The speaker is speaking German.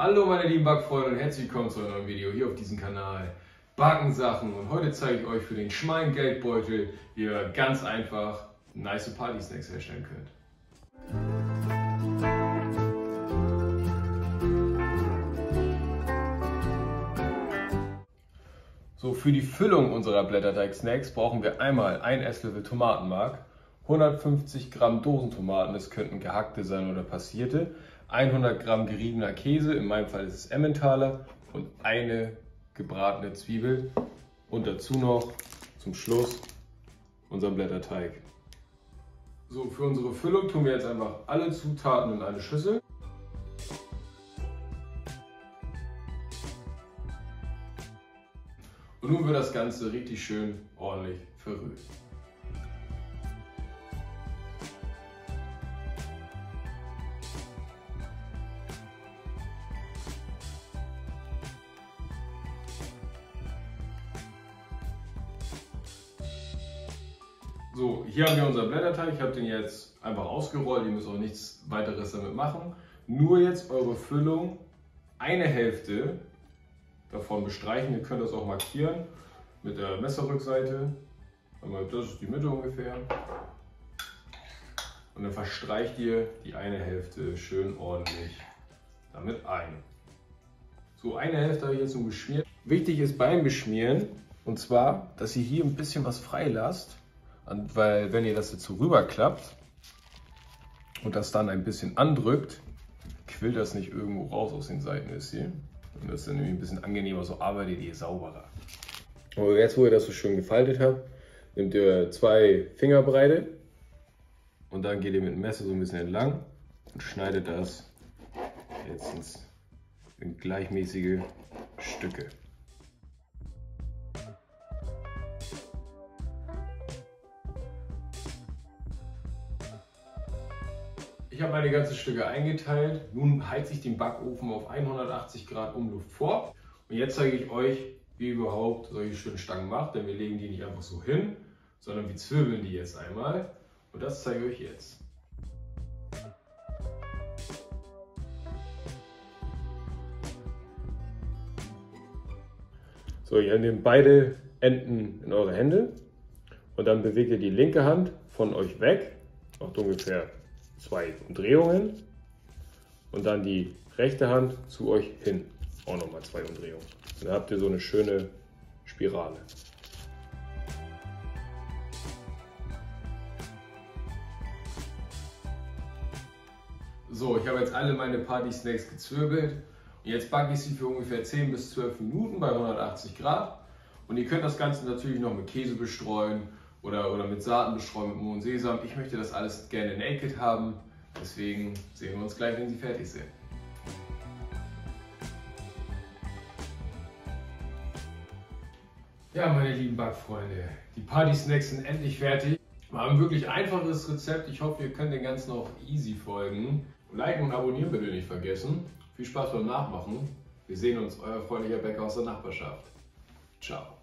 Hallo meine lieben Backfreunde und herzlich willkommen zu einem neuen Video hier auf diesem Kanal. Backensachen und heute zeige ich euch für den schmalen Geldbeutel, wie ihr ganz einfach nice Party-Snacks herstellen könnt. So, für die Füllung unserer Blätterteig-Snacks brauchen wir einmal ein Esslöffel Tomatenmark, 150 Gramm Dosentomaten, das könnten gehackte sein oder passierte, 100 Gramm geriebener Käse, in meinem Fall ist es Emmentaler, und eine gebratene Zwiebel und dazu noch zum Schluss unseren Blätterteig. So, für unsere Füllung tun wir jetzt einfach alle Zutaten in eine Schüssel. Und nun wird das Ganze richtig schön ordentlich verrührt. So, hier haben wir unseren Blätterteig. Ich habe den jetzt einfach ausgerollt. Ihr müsst auch nichts weiteres damit machen. Nur jetzt eure Füllung eine Hälfte davon bestreichen. Ihr könnt das auch markieren mit der Messerrückseite. Das ist die Mitte ungefähr. Und dann verstreicht ihr die eine Hälfte schön ordentlich damit ein. So, eine Hälfte habe ich jetzt nun geschmiert. Wichtig ist beim Beschmieren, und zwar, dass ihr hier ein bisschen was frei lasst. Weil wenn ihr das jetzt so rüberklappt und das dann ein bisschen andrückt, quillt das nicht irgendwo raus aus den Seiten, ist hier. Und das ist dann nämlich ein bisschen angenehmer, so arbeitet ihr sauberer. Aber jetzt, wo ihr das so schön gefaltet habt, nehmt ihr zwei Fingerbreite und dann geht ihr mit dem Messer so ein bisschen entlang und schneidet das jetzt in gleichmäßige Stücke. Ich habe meine ganzen Stücke eingeteilt. Nun heize ich den Backofen auf 180 Grad Umluft vor. Und jetzt zeige ich euch, wie ihr überhaupt solche schönen Stangen macht. Denn wir legen die nicht einfach so hin, sondern wir zwirbeln die jetzt einmal. Und das zeige ich euch jetzt. So, ihr nehmt beide Enden in eure Hände und dann bewegt ihr die linke Hand von euch weg, macht ungefähr zwei Umdrehungen und dann die rechte Hand zu euch hin. Auch nochmal zwei Umdrehungen. Und dann habt ihr so eine schöne Spirale. So, ich habe jetzt alle meine Party-Snacks gezwirbelt. Und jetzt backe ich sie für ungefähr 10 bis 12 Minuten bei 180 Grad. Und ihr könnt das Ganze natürlich noch mit Käse bestreuen oder, oder mit Saaten bestreuen, mit Mohn und Sesam. Ich möchte das alles gerne naked haben, deswegen sehen wir uns gleich, wenn sie fertig sind. Ja, meine lieben Backfreunde, die Party Snacks sind endlich fertig. Wir haben ein wirklich einfaches Rezept. Ich hoffe, ihr könnt den Ganzen auch easy folgen. Liken und abonnieren bitte nicht vergessen. Viel Spaß beim Nachmachen. Wir sehen uns, euer freundlicher Bäcker aus der Nachbarschaft. Ciao.